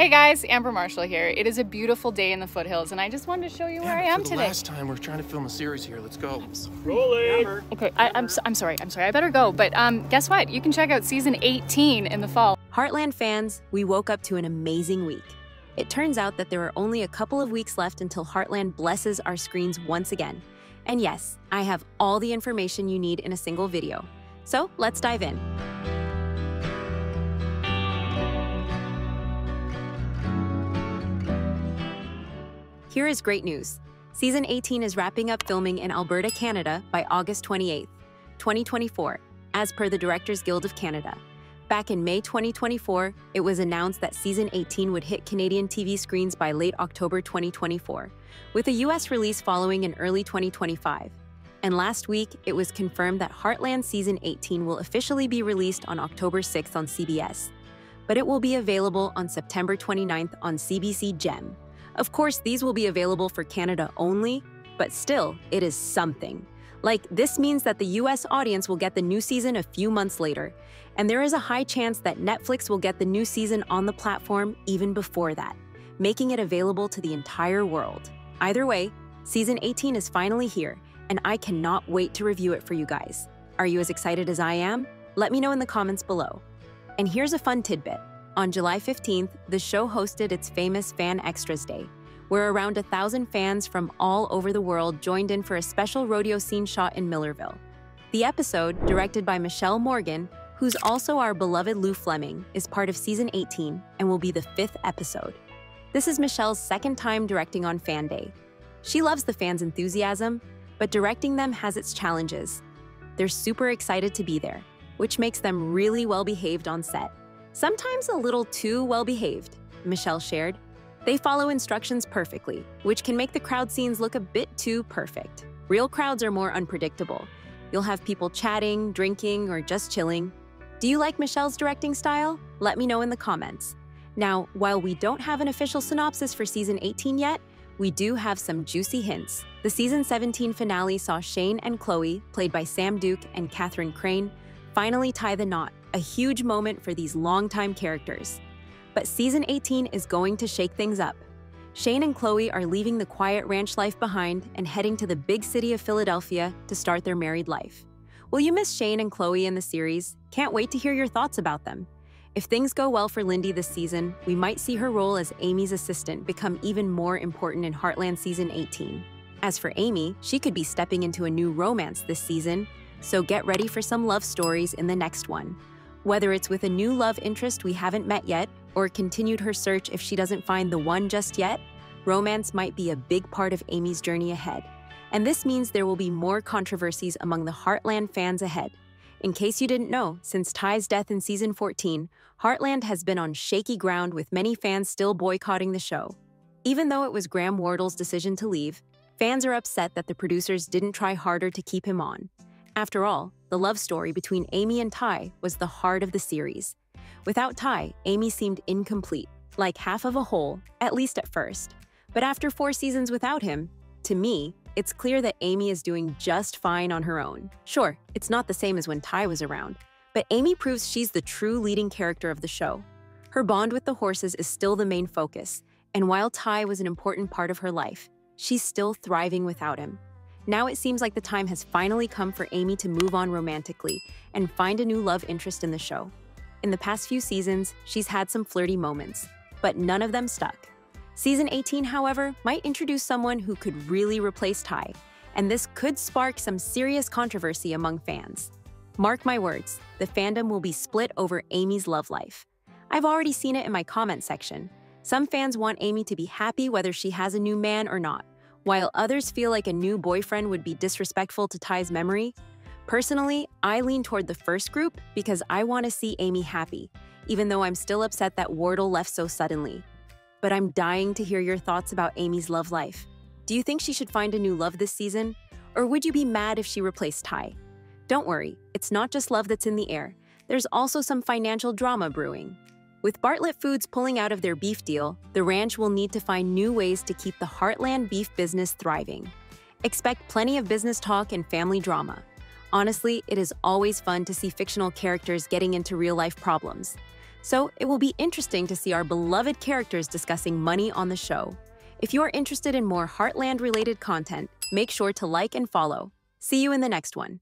Hey guys, Amber Marshall here. It is a beautiful day in the foothills, and I just wanted to show you where I am the today. Last time we're trying to film a series here. Let's go. Rolling. Okay, I, I'm, s- I'm sorry, I'm sorry. I better go. But um, guess what? You can check out season 18 in the fall. Heartland fans, we woke up to an amazing week. It turns out that there are only a couple of weeks left until Heartland blesses our screens once again. And yes, I have all the information you need in a single video. So let's dive in. Here is great news. Season 18 is wrapping up filming in Alberta, Canada by August 28, 2024, as per the Directors Guild of Canada. Back in May 2024, it was announced that season 18 would hit Canadian TV screens by late October 2024, with a US release following in early 2025. And last week, it was confirmed that Heartland season 18 will officially be released on October 6th on CBC. But it will be available on September 29th on CBC Gem. Of course, these will be available for Canada only, but still, it is something. Like, this means that the US audience will get the new season a few months later, and there is a high chance that Netflix will get the new season on the platform even before that, making it available to the entire world. Either way, season 18 is finally here, and I cannot wait to review it for you guys. Are you as excited as I am? Let me know in the comments below. And here's a fun tidbit. On July 15th, the show hosted its famous Fan Extras Day, where around a thousand fans from all over the world joined in for a special rodeo scene shot in Millerville. The episode, directed by Michelle Morgan, who's also our beloved Lou Fleming, is part of season 18 and will be the fifth episode. This is Michelle's second time directing on Fan Day. She loves the fans' enthusiasm, but directing them has its challenges. They're super excited to be there, which makes them really well behaved on set. Sometimes a little too well behaved, Michelle shared. They follow instructions perfectly, which can make the crowd scenes look a bit too perfect. Real crowds are more unpredictable. You'll have people chatting, drinking, or just chilling. Do you like Michelle's directing style? Let me know in the comments. Now, while we don't have an official synopsis for season 18 yet, we do have some juicy hints. The season 17 finale saw Shane and Chloe, played by Sam Duke and Catherine Crane, finally tie the knot, a huge moment for these longtime characters. But season 18 is going to shake things up. Shane and Chloe are leaving the quiet ranch life behind and heading to the big city of Philadelphia to start their married life. Will you miss Shane and Chloe in the series? Can't wait to hear your thoughts about them. If things go well for Lindy this season, we might see her role as Amy's assistant become even more important in Heartland season 18. As for Amy, she could be stepping into a new romance this season, so get ready for some love stories in the next one. Whether it's with a new love interest we haven't met yet, or continued her search if she doesn't find the one just yet, romance might be a big part of Amy's journey ahead. And this means there will be more controversies among the Heartland fans ahead. In case you didn't know, since Ty's death in season 14, Heartland has been on shaky ground with many fans still boycotting the show. Even though it was Graham Wardle's decision to leave, fans are upset that the producers didn't try harder to keep him on. After all, the love story between Amy and Ty was the heart of the series. Without Ty, Amy seemed incomplete, like half of a whole, at least at first. But after four seasons without him, to me, it's clear that Amy is doing just fine on her own. Sure, it's not the same as when Ty was around, but Amy proves she's the true leading character of the show. Her bond with the horses is still the main focus, and while Ty was an important part of her life, she's still thriving without him. Now it seems like the time has finally come for Amy to move on romantically and find a new love interest in the show. In the past few seasons, she's had some flirty moments, but none of them stuck. Season 18, however, might introduce someone who could really replace Ty, and this could spark some serious controversy among fans. Mark my words, the fandom will be split over Amy's love life. I've already seen it in my comment section. Some fans want Amy to be happy whether she has a new man or not, while others feel like a new boyfriend would be disrespectful to Ty's memory. Personally, I lean toward the first group because I want to see Amy happy, even though I'm still upset that Wardle left so suddenly. But I'm dying to hear your thoughts about Amy's love life. Do you think she should find a new love this season? Or would you be mad if she replaced Ty? Don't worry, it's not just love that's in the air. There's also some financial drama brewing. With Bartlett Foods pulling out of their beef deal, the ranch will need to find new ways to keep the Heartland beef business thriving. Expect plenty of business talk and family drama. Honestly, it is always fun to see fictional characters getting into real life problems. So it will be interesting to see our beloved characters discussing money on the show. If you're interested in more Heartland related content, make sure to like and follow. See you in the next one.